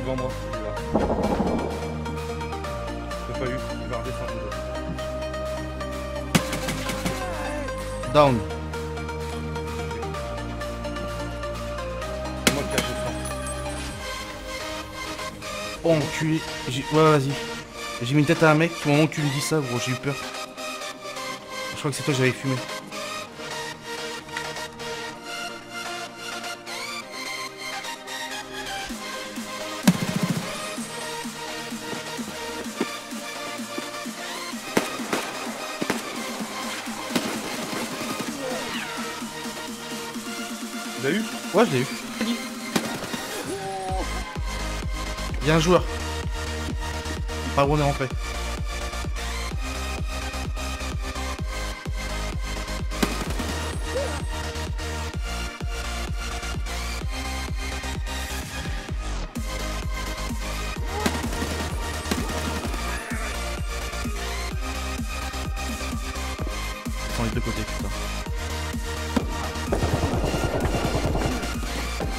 devant moi, il est là. Je l'ai pas eu, il va redescendre. Down. C'est moi qui ai le sang. Oh, enculé. Ouais, vas-y. J'ai mis une tête à un mec. Au moment où tu me dis ça, gros, j'ai eu peur. Je crois que c'est toi que j'avais fumé. Tu l'as eu Ouais, je l'ai eu. Il y a un joueur. Par où on est rentré. Sont les deux côtés, putain.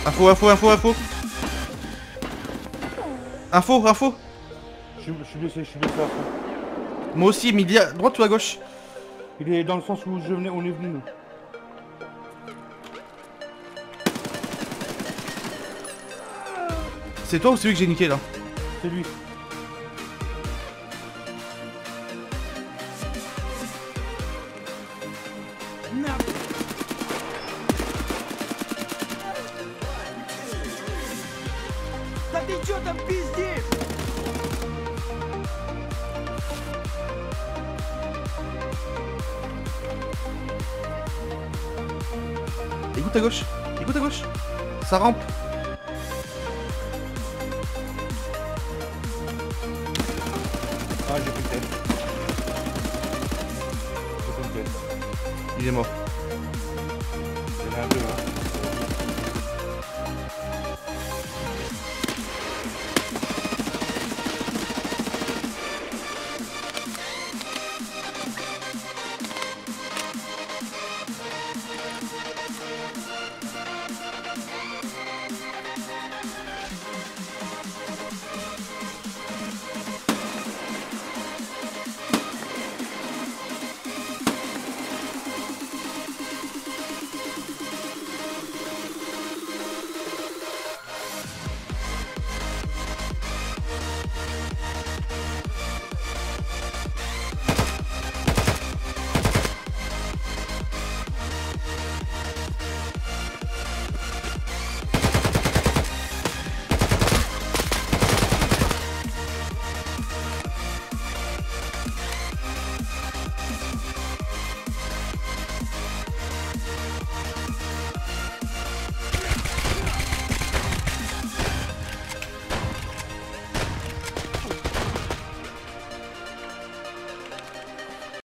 Info, info, info, info Info, info je suis, blessé, je suis blessé à fond. Moi aussi, midi à droite ou à gauche? Il est dans le sens où je venais, on est venu nous. C'est toi ou celui que j'ai niqué là? C'est lui. Да ты чё там пиздишь? Écoute à gauche Écoute à gauche Ça rampe Ah, j'ai pris une tête. J'ai pris une tête. Il est mort.